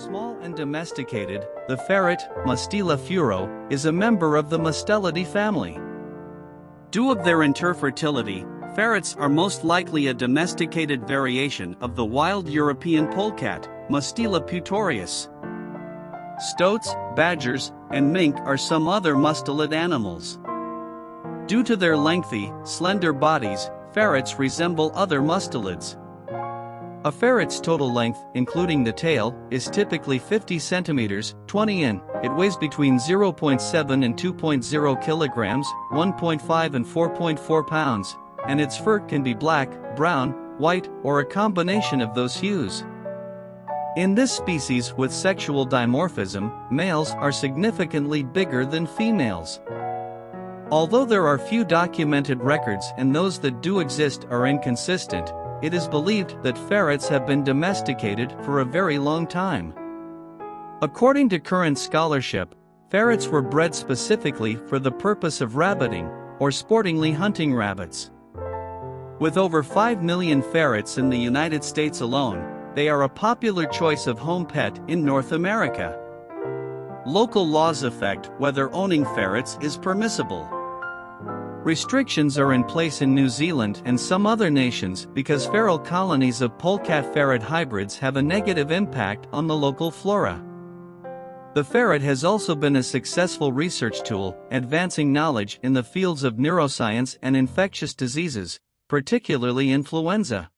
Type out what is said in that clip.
Small and domesticated, the ferret, Mustela furo, is a member of the Mustelidae family. Due of their interfertility, ferrets are most likely a domesticated variation of the wild European polecat, Mustela putorius. Stoats, badgers, and mink are some other mustelid animals. Due to their lengthy, slender bodies, ferrets resemble other mustelids. A ferret's total length, including the tail, is typically 50 centimeters, 20 in. It weighs between 0.7 and 2.0 kilograms, 1.5 and 4.4 pounds, and its fur can be black, brown, white, or a combination of those hues. In this species with sexual dimorphism, males are significantly bigger than females. Although there are few documented records and those that do exist are inconsistent, it is believed that ferrets have been domesticated for a very long time. According to current scholarship, ferrets were bred specifically for the purpose of rabbiting, or sportingly hunting rabbits. With over 5 million ferrets in the United States alone, they are a popular choice of home pet in North America. Local laws affect whether owning ferrets is permissible. Restrictions are in place in New Zealand and some other nations because feral colonies of polecat ferret hybrids have a negative impact on the local flora. The ferret has also been a successful research tool, advancing knowledge in the fields of neuroscience and infectious diseases, particularly influenza.